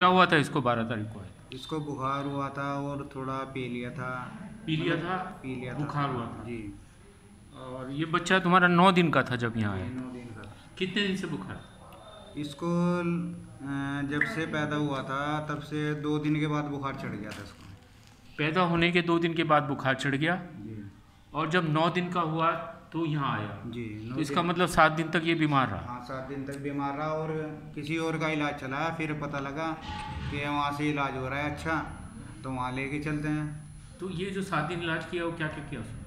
क्या हुआ था इसको बारह तारीख को? इसको बुखार हुआ था और थोड़ा पी लिया था। पी लिया था? पी लिया था। बुखार हुआ था। जी। और ये बच्चा तुम्हारा नौ दिन का था जब यहाँ आया? नौ दिन का। कितने दिन से बुखार? इसको जब से पैदा हुआ था तब से दो दिन के बाद बुखार चढ़ गया था इसको। पैदा होने के दो दिन के बाद बुखार चढ़ गया? जी। और जब नौ दिन का हुआ तो यहाँ आया। जी तो इसका मतलब सात दिन तक ये बीमार रहा। हाँ सात दिन तक बीमार रहा और किसी और का इलाज चलाया फिर पता लगा कि वहाँ से इलाज हो रहा है। अच्छा तो वहाँ लेके चलते हैं। तो ये जो सात दिन इलाज किया वो क्या क्या किया उसने?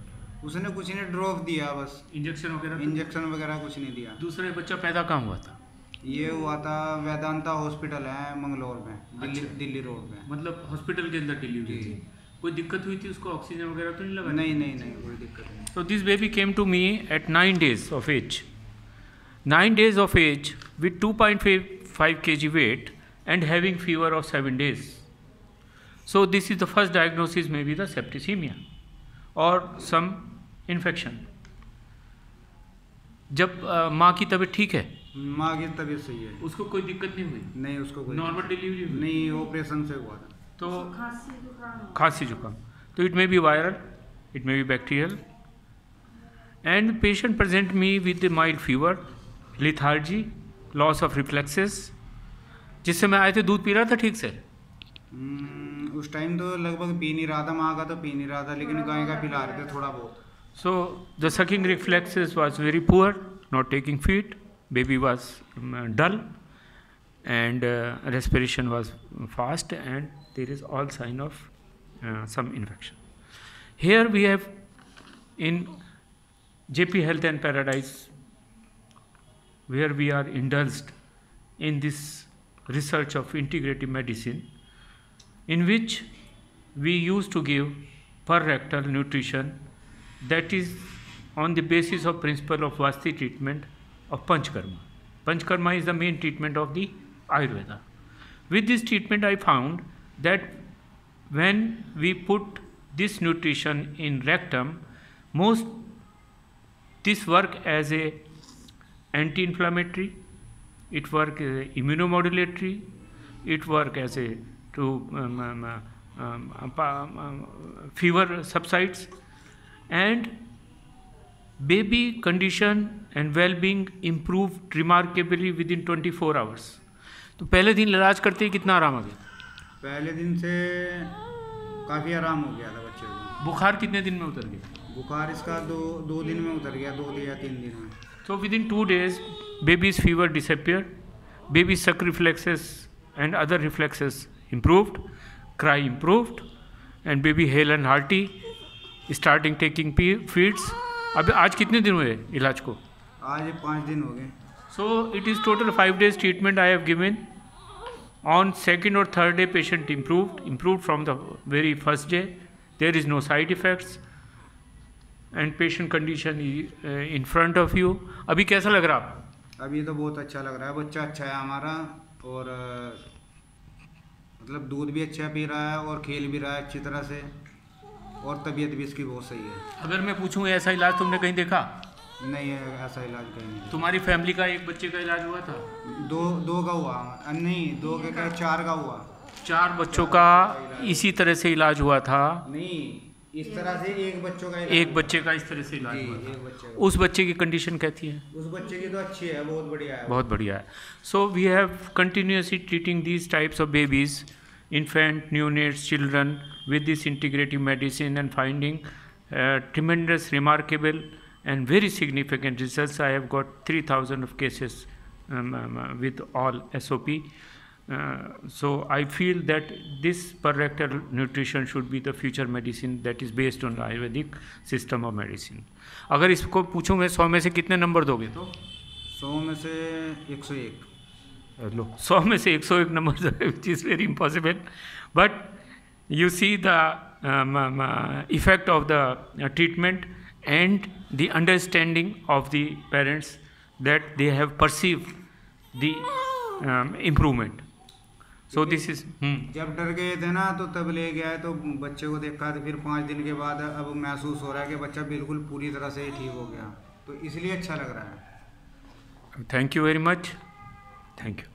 उसने कुछ नहीं ड्रॉप दिया बस। इंजेक्शन वगैरह इंजेक्शन वगैरह कुछ नहीं दिया। दूसरा बच्चा पैदा कहाँ हुआ था? ये हुआ था वेदांता हॉस्पिटल है मंगलोर में दिल्ली अच्छा। दिल्ली रोड में मतलब हॉस्पिटल के अंदर डिलीवरी। थी। कोई दिक्कत हुई थी उसको? ऑक्सीजन वगैरह तो नहीं लगा नहीं नहीं नहीं कोई दिक्कत नहीं। So this baby came to me at nine days of age nine days of age with two point five K G weight and having fever of seven days so this is the first diagnosis may be the septicemia और some infection जब माँ की तबीयत ठीक है? माँ की तबीयत सही है। उसको कोई दिक्कत नहीं हुई? नहीं उसको कोई नॉर्मल डिलीवरी नहीं। ऑपरेशन से हुआ था। तो खांसी जुकाम। तो it may be viral it may be bacterial and patient present me with mild fever lethargy loss of reflexes जिससे मैं आए थे दूध पी रहा था ठीक से? हम्म, उस टाइम तो लगभग पी नहीं रहा था माँ का तो पी नहीं रहा था लेकिन गाय का पिला रहे थे थोड़ा बहुत। So the sucking reflexes was very poor not taking feed baby was dull and uh, respiration was fast and there is all sign of uh, some infection. Here we have in jp health and paradise where we are indulged in this research of integrative medicine in which we used to give per rectal nutrition that is on the basis of principle of vasti treatment of panchkarma. Panchkarma is the main treatment of the ayurveda. With this treatment i found that when we put this nutrition in rectum most this work as a anti-inflammatory it work as a immunomodulatory it work as a to um, um, uh, um, um, fever subsides. And baby condition and well-being improved remarkably within 24 hours तो पहले दिन इलाज करते ही कितना आराम आ गया? पहले दिन से काफ़ी आराम हो गया था बच्चे को। बुखार कितने दिन में उतर गया? बुखार इसका दो दो दिन में उतर गया दो या तीन दिन में। तो within two days baby's fever disappear baby suck reflexes and other reflexes improved cry improved and baby hale and hearty starting taking feeds अब आज कितने दिन हुए इलाज को? आज पाँच दिन हो गए। So it is total five days treatment I have given On second or third day, patient improved, improved from the very first day. There is no side effects, and patient condition is uh, in front of you. अभी कैसा लग रहा आपको अभी तो बहुत अच्छा लग रहा है बच्चा अच्छा है हमारा और अ, मतलब दूध भी अच्छा पी रहा है और खेल भी रहा है अच्छी तरह से और तबीयत भी इसकी बहुत सही है अगर मैं पूछूँ ऐसा इलाज तुमने कहीं देखा नहीं है ऐसा इलाज कहीं नहीं तुम्हारी फैमिली का एक बच्चे का इलाज हुआ था? दो दो का हुआ नहीं दो के क्या चार का हुआ। चार बच्चों का इसी तरह से इलाज हुआ था? नहीं इस तरह से एक बच्चों का एक बच्चे का इस तरह से इलाज हुआ था। का। उस बच्चे की कंडीशन कहती है? उस बच्चे की तो अच्छी है बहुत बढ़िया है। बहुत बढ़िया है। So we have continuously treating these types of babies infant neonates children with this integrative medicine and finding uh, tremendous remarkable and very significant results i have got 3000 of cases um, um, uh, with all sop uh, so i feel that this per rectal nutrition should be the future medicine that is based on the ayurvedic system of medicine अगर इसको पूछूं मैं सौ में से कितने number दोगे तो सौ में से एक सौ एक लो सौ में से एक सौ एक number which is very impossible but you see the effect of the treatment and the understanding of the parents that they have perceive the improvement so this is जब डर गए थे ना तो तब ले गया तो बच्चे को देखा तो फिर पाँच दिन के बाद अब महसूस हो रहा है कि बच्चा बिल्कुल पूरी तरह से ठीक हो गया। तो इसलिए अच्छा लग रहा है। Thank you very much thank you